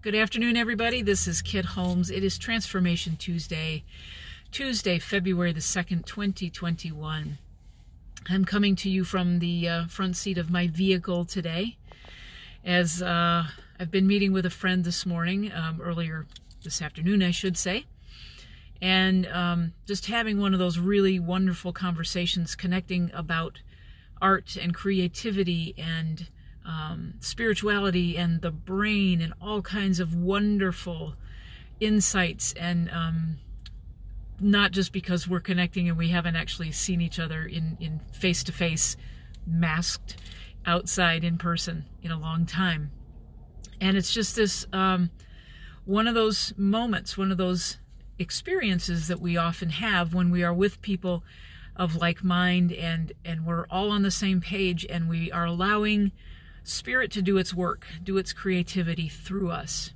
Good afternoon, everybody. This is Kit Holmes. It is Transformation Tuesday, Tuesday, February the 2nd, 2021. I'm coming to you from the uh, front seat of my vehicle today as uh, I've been meeting with a friend this morning, um, earlier this afternoon, I should say, and um, just having one of those really wonderful conversations connecting about art and creativity and um, spirituality and the brain and all kinds of wonderful insights. And um, not just because we're connecting and we haven't actually seen each other in face to face masked outside in person in a long time. And it's just this um, one of those moments one of those experiences that we often have when we are with people of like mind and and we're all on the same page and we are allowing spirit to do its work, do its creativity through us.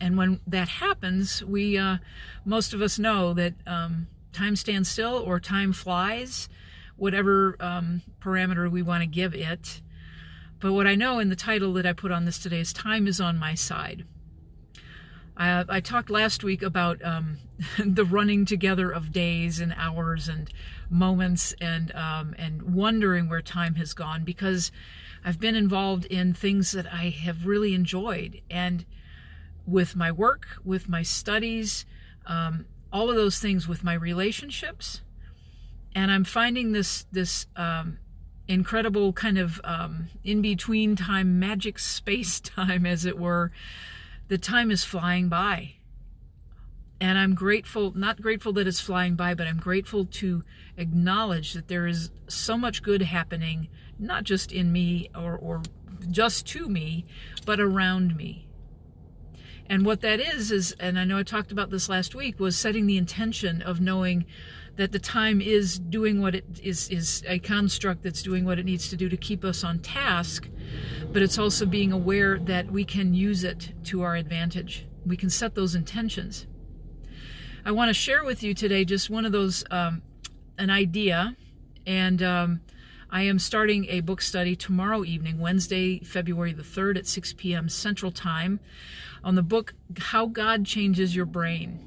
And when that happens, we, uh, most of us know that um, time stands still or time flies, whatever um, parameter we want to give it. But what I know in the title that I put on this today is Time is on My Side. I, I talked last week about um, the running together of days and hours and moments and um, and wondering where time has gone because I've been involved in things that I have really enjoyed. And with my work, with my studies, um, all of those things with my relationships. And I'm finding this, this, um, incredible kind of um, in between time, magic space time, as it were. The time is flying by. And I'm grateful, not grateful that it's flying by, but I'm grateful to acknowledge that there is so much good happening not just in me or, or just to me, but around me. And what that is, is, and I know I talked about this last week, was setting the intention of knowing that the time is doing what it is, is a construct that's doing what it needs to do to keep us on task, but it's also being aware that we can use it to our advantage. We can set those intentions. I want to share with you today just one of those, um, an idea, and um, I am starting a book study tomorrow evening, Wednesday, February the 3rd at 6 p.m. Central Time, on the book How God Changes Your Brain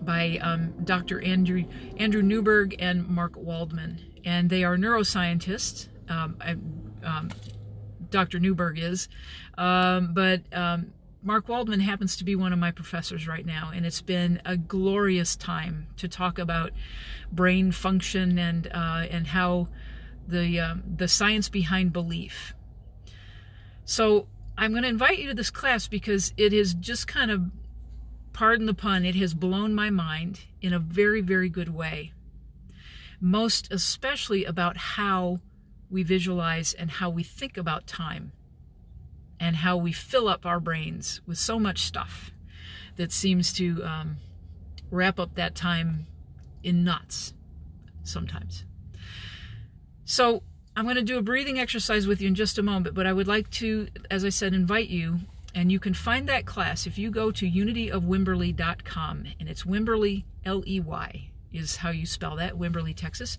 by um, Dr. Andrew, Andrew Newberg and Mark Waldman. And they are neuroscientists. Um, I, um, Dr. Newberg is. Um, but um, Mark Waldman happens to be one of my professors right now, and it's been a glorious time to talk about brain function and uh, and how the um, the science behind belief. So I'm going to invite you to this class because it is just kind of, pardon the pun, it has blown my mind in a very very good way. Most especially about how we visualize and how we think about time, and how we fill up our brains with so much stuff that seems to um, wrap up that time in knots sometimes. So I'm going to do a breathing exercise with you in just a moment, but I would like to, as I said, invite you, and you can find that class if you go to unityofwimberley.com, and it's Wimberley, L-E-Y, is how you spell that, Wimberley, Texas.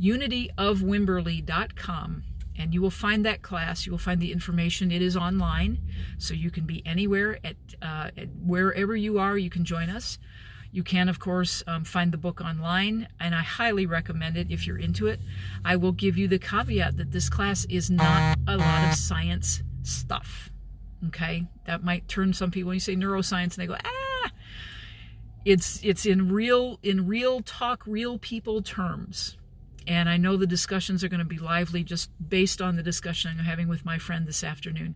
unityofwimberley.com, and you will find that class. You will find the information. It is online, so you can be anywhere at, uh, at wherever you are. You can join us. You can, of course, um, find the book online, and I highly recommend it if you're into it. I will give you the caveat that this class is not a lot of science stuff. Okay, that might turn some people when you say neuroscience and they go, ah. It's it's in real in real talk, real people terms. And I know the discussions are going to be lively just based on the discussion I'm having with my friend this afternoon.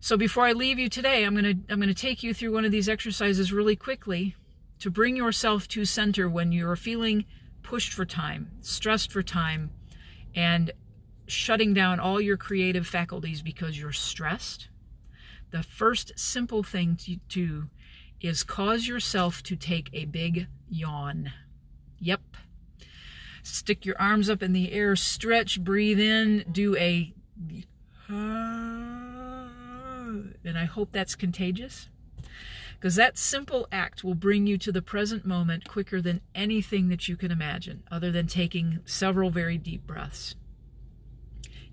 So before I leave you today, I'm going to I'm going to take you through one of these exercises really quickly to bring yourself to center when you're feeling pushed for time, stressed for time, and shutting down all your creative faculties because you're stressed, the first simple thing to do is cause yourself to take a big yawn. Yep. Stick your arms up in the air, stretch, breathe in, do a and I hope that's contagious because that simple act will bring you to the present moment quicker than anything that you can imagine, other than taking several very deep breaths.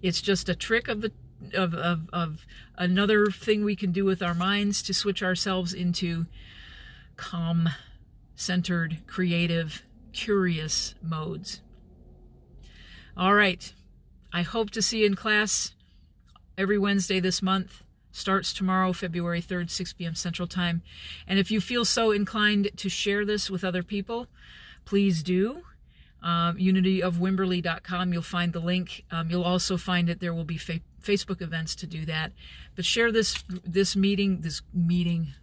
It's just a trick of the of, of, of another thing we can do with our minds to switch ourselves into calm, centered, creative, curious modes. All right. I hope to see you in class every Wednesday this month. Starts tomorrow, February 3rd, 6 p.m. Central Time. And if you feel so inclined to share this with other people, please do. Uh, unityofwimberley.com, you'll find the link. Um, you'll also find that There will be fa- Facebook events to do that. But share this this meeting, this meeting.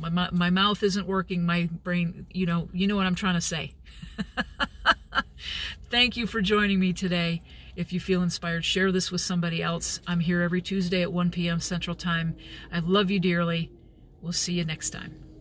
My, my, my mouth isn't working. My brain, you know, you know what I'm trying to say. Thank you for joining me today. If you feel inspired, share this with somebody else. I'm here every Tuesday at 1 p.m. Central Time. I love you dearly. We'll see you next time.